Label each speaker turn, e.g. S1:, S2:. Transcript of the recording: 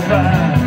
S1: fire